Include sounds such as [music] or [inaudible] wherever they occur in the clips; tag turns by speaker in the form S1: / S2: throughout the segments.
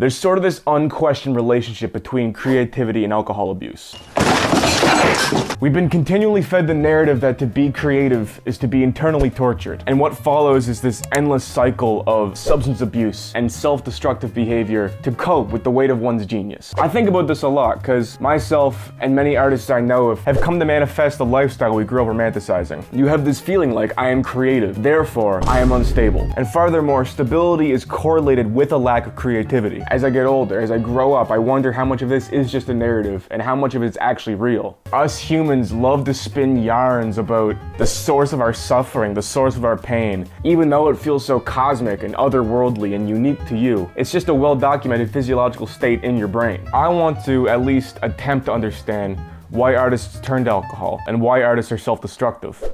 S1: There's sort of this unquestioned relationship between creativity and alcohol abuse. We've been continually fed the narrative that to be creative is to be internally tortured, and what follows is this endless cycle of substance abuse and self-destructive behavior to cope with the weight of one's genius. I think about this a lot because myself and many artists I know of have come to manifest the lifestyle we grew up romanticizing. You have this feeling like I am creative, therefore I am unstable. And furthermore, stability is correlated with a lack of creativity. As I get older, as I grow up, I wonder how much of this is just a narrative and how much of it's actually real. Us humans love to spin yarns about the source of our suffering, the source of our pain, even though it feels so cosmic and otherworldly and unique to you. It's just a well documented physiological state in your brain. I want to at least attempt to understand why artists turn to alcohol and why artists are self destructive.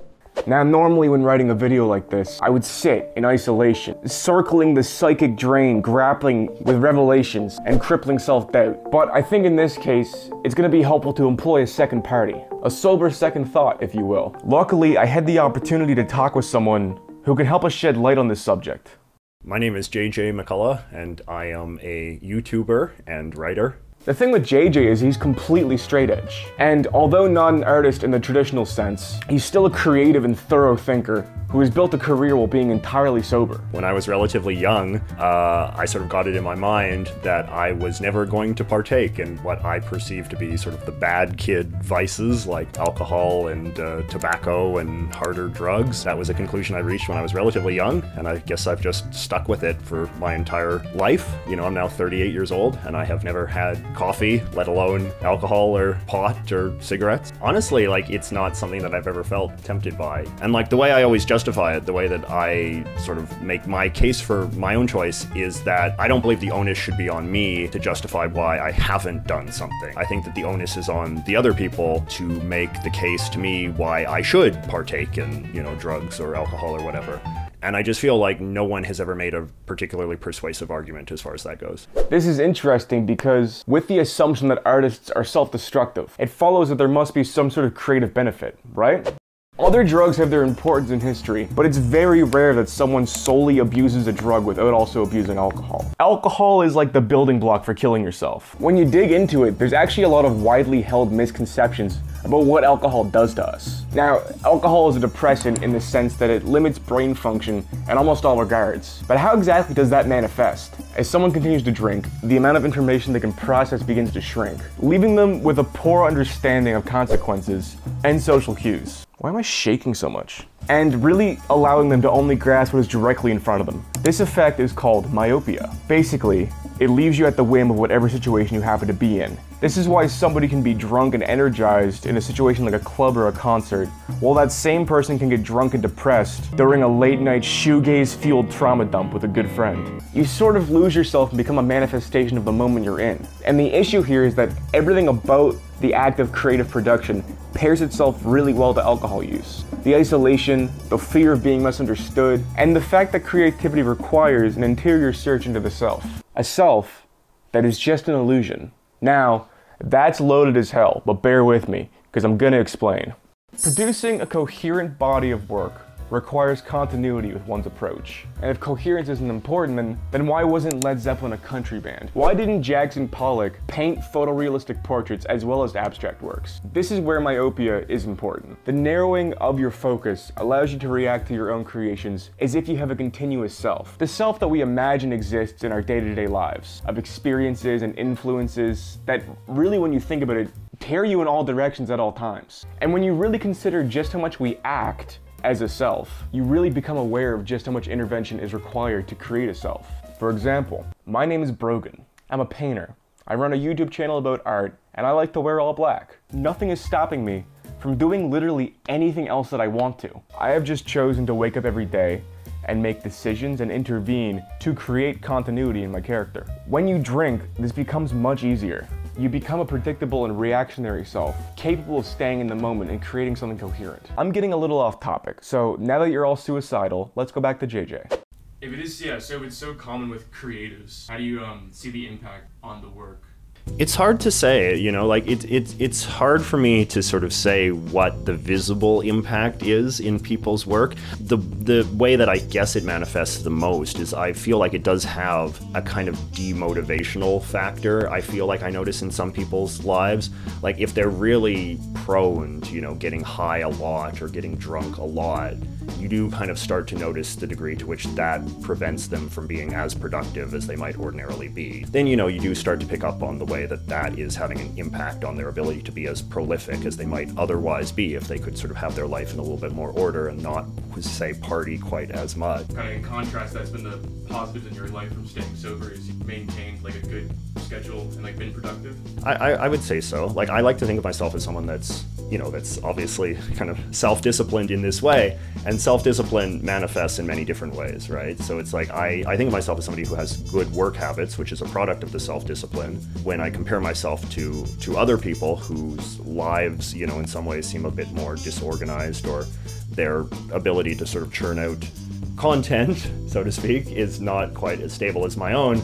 S1: Now, normally when writing a video like this, I would sit in isolation, circling the psychic drain, grappling with revelations and crippling self-doubt. But I think in this case, it's gonna be helpful to employ a second party, a sober second thought, if you will. Luckily, I had the opportunity to talk with someone who could help us shed light on this subject.
S2: My name is JJ McCullough, and I am a YouTuber and writer.
S1: The thing with JJ is he's completely straight edge. And although not an artist in the traditional sense, he's still a creative and thorough thinker who has built a career while being entirely sober.
S2: When I was relatively young, uh, I sort of got it in my mind that I was never going to partake in what I perceived to be sort of the bad kid vices like alcohol and uh, tobacco and harder drugs. That was a conclusion I reached when I was relatively young, and I guess I've just stuck with it for my entire life. You know, I'm now 38 years old, and I have never had coffee, let alone alcohol or pot or cigarettes. Honestly, like, it's not something that I've ever felt tempted by. And like, the way I always justify it, the way that I sort of make my case for my own choice is that I don't believe the onus should be on me to justify why I haven't done something. I think that the onus is on the other people to make the case to me why I should partake in, you know, drugs or alcohol or whatever. And I just feel like no one has ever made a particularly persuasive argument as far as that goes.
S1: This is interesting because with the assumption that artists are self-destructive, it follows that there must be some sort of creative benefit, right? Other drugs have their importance in history, but it's very rare that someone solely abuses a drug without also abusing alcohol. Alcohol is like the building block for killing yourself. When you dig into it, there's actually a lot of widely held misconceptions about what alcohol does to us. Now, alcohol is a depressant in the sense that it limits brain function in almost all regards. But how exactly does that manifest? As someone continues to drink, the amount of information they can process begins to shrink, leaving them with a poor understanding of consequences and social cues. Why am I shaking so much? And really allowing them to only grasp what is directly in front of them. This effect is called myopia. Basically, it leaves you at the whim of whatever situation you happen to be in. This is why somebody can be drunk and energized in a situation like a club or a concert, while that same person can get drunk and depressed during a late night shoegaze fueled trauma dump with a good friend. You sort of lose yourself and become a manifestation of the moment you're in. And the issue here is that everything about the act of creative production pairs itself really well to alcohol use. The isolation, the fear of being misunderstood, and the fact that creativity requires an interior search into the self. A self that is just an illusion. Now, that's loaded as hell, but bear with me, because I'm gonna explain. Producing a coherent body of work requires continuity with one's approach. And if coherence isn't important, then, then why wasn't Led Zeppelin a country band? Why didn't Jackson Pollock paint photorealistic portraits as well as abstract works? This is where myopia is important. The narrowing of your focus allows you to react to your own creations as if you have a continuous self. The self that we imagine exists in our day-to-day -day lives, of experiences and influences that really when you think about it, tear you in all directions at all times. And when you really consider just how much we act as a self, you really become aware of just how much intervention is required to create a self. For example, my name is Brogan. I'm a painter. I run a YouTube channel about art, and I like to wear all black. Nothing is stopping me from doing literally anything else that I want to. I have just chosen to wake up every day and make decisions and intervene to create continuity in my character. When you drink, this becomes much easier. You become a predictable and reactionary self, capable of staying in the moment and creating something coherent. I'm getting a little off topic, so now that you're all suicidal, let's go back to JJ.
S3: If it is, yeah, so if it's so common with creatives, how do you um, see the impact on the work?
S2: It's hard to say, you know, like it's it's it's hard for me to sort of say what the visible impact is in people's work. The the way that I guess it manifests the most is I feel like it does have a kind of demotivational factor. I feel like I notice in some people's lives, like if they're really prone to, you know, getting high a lot or getting drunk a lot, you do kind of start to notice the degree to which that prevents them from being as productive as they might ordinarily be. Then, you know, you do start to pick up on the way that that is having an impact on their ability to be as prolific as they might otherwise be if they could sort of have their life in a little bit more order and not, say, party quite as much.
S1: Kind of in contrast, that's been the positives in your life from staying sober is you've maintained like a good schedule and like been productive.
S2: I, I, I would say so. Like I like to think of myself as someone that's you know that's obviously kind of self-disciplined in this way and self-discipline manifests in many different ways right so it's like I, I think of myself as somebody who has good work habits which is a product of the self-discipline when i compare myself to to other people whose lives you know in some ways seem a bit more disorganized or their ability to sort of churn out content [laughs] so to speak is not quite as stable as my own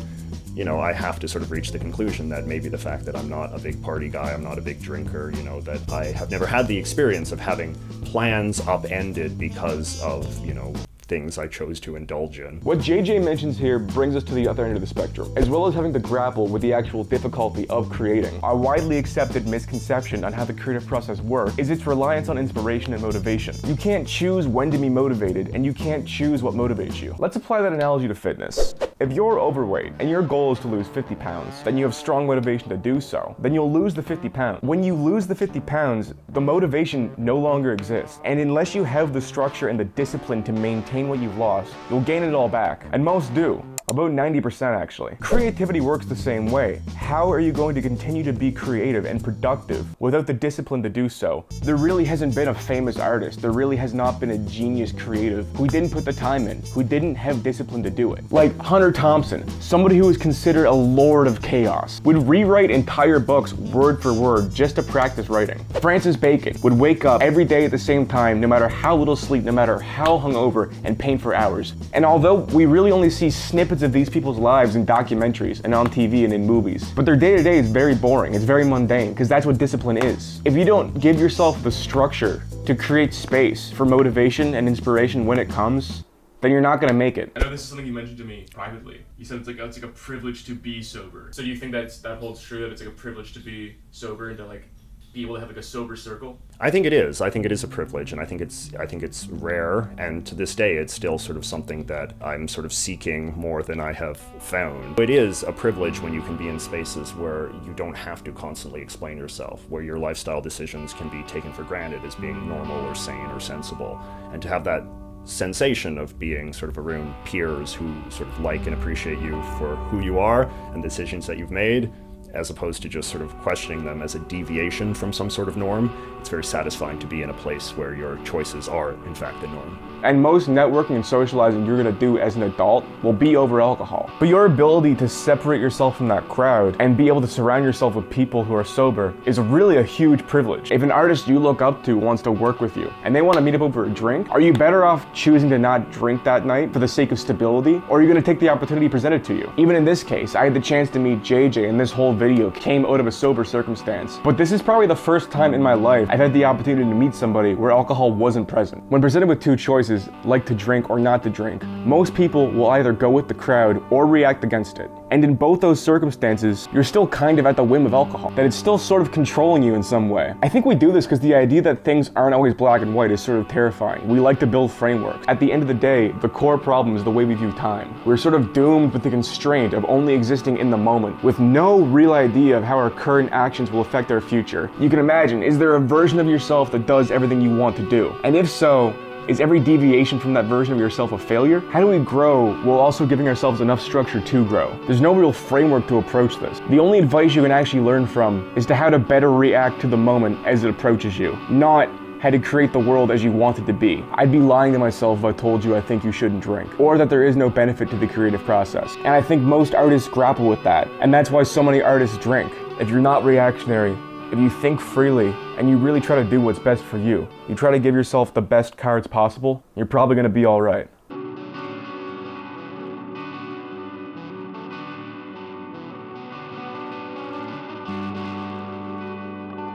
S2: you know, I have to sort of reach the conclusion that maybe the fact that I'm not a big party guy, I'm not a big drinker, you know, that I have never had the experience of having plans upended because of, you know, things I chose to indulge in.
S1: What JJ mentions here brings us to the other end of the spectrum, as well as having to grapple with the actual difficulty of creating. A widely accepted misconception on how the creative process works is its reliance on inspiration and motivation. You can't choose when to be motivated, and you can't choose what motivates you. Let's apply that analogy to fitness. If you're overweight and your goal is to lose 50 pounds, then you have strong motivation to do so, then you'll lose the 50 pounds. When you lose the 50 pounds, the motivation no longer exists. And unless you have the structure and the discipline to maintain what you've lost, you'll gain it all back. And most do. About 90% actually. Creativity works the same way. How are you going to continue to be creative and productive without the discipline to do so? There really hasn't been a famous artist. There really has not been a genius creative who didn't put the time in, who didn't have discipline to do it. Like Hunter Thompson, somebody who is considered a lord of chaos, would rewrite entire books word for word just to practice writing. Francis Bacon would wake up every day at the same time, no matter how little sleep, no matter how hungover, and paint for hours. And although we really only see snippets of these people's lives in documentaries and on TV and in movies. But their day to day is very boring, it's very mundane, because that's what discipline is. If you don't give yourself the structure to create space for motivation and inspiration when it comes, then you're not gonna make it.
S3: I know this is something you mentioned to me privately. You said it's like it's like a privilege to be sober. So do you think that's that holds true that it's like a privilege to be sober and to like be able to have like a sober circle?
S2: I think it is. I think it is a privilege, and I think it's I think it's rare. And to this day, it's still sort of something that I'm sort of seeking more than I have found. It is a privilege when you can be in spaces where you don't have to constantly explain yourself, where your lifestyle decisions can be taken for granted as being normal or sane or sensible, and to have that sensation of being sort of around peers who sort of like and appreciate you for who you are and decisions that you've made as opposed to just sort of questioning them as a deviation from some sort of norm. It's very satisfying to be in a place where your choices are, in fact, the norm.
S1: And most networking and socializing you're gonna do as an adult will be over alcohol. But your ability to separate yourself from that crowd and be able to surround yourself with people who are sober is really a huge privilege. If an artist you look up to wants to work with you and they wanna meet up over a drink, are you better off choosing to not drink that night for the sake of stability? Or are you gonna take the opportunity presented to you? Even in this case, I had the chance to meet JJ and this whole video came out of a sober circumstance. But this is probably the first time in my life I've had the opportunity to meet somebody where alcohol wasn't present. When presented with two choices, like to drink or not to drink. Most people will either go with the crowd or react against it. And in both those circumstances, you're still kind of at the whim of alcohol, that it's still sort of controlling you in some way. I think we do this because the idea that things aren't always black and white is sort of terrifying. We like to build frameworks. At the end of the day, the core problem is the way we view time. We're sort of doomed with the constraint of only existing in the moment, with no real idea of how our current actions will affect our future. You can imagine, is there a version of yourself that does everything you want to do? And if so, is every deviation from that version of yourself a failure? How do we grow while also giving ourselves enough structure to grow? There's no real framework to approach this. The only advice you can actually learn from is to how to better react to the moment as it approaches you, not how to create the world as you want it to be. I'd be lying to myself if I told you I think you shouldn't drink, or that there is no benefit to the creative process. And I think most artists grapple with that, and that's why so many artists drink. If you're not reactionary, if you think freely and you really try to do what's best for you, you try to give yourself the best cards possible, you're probably going to be all right.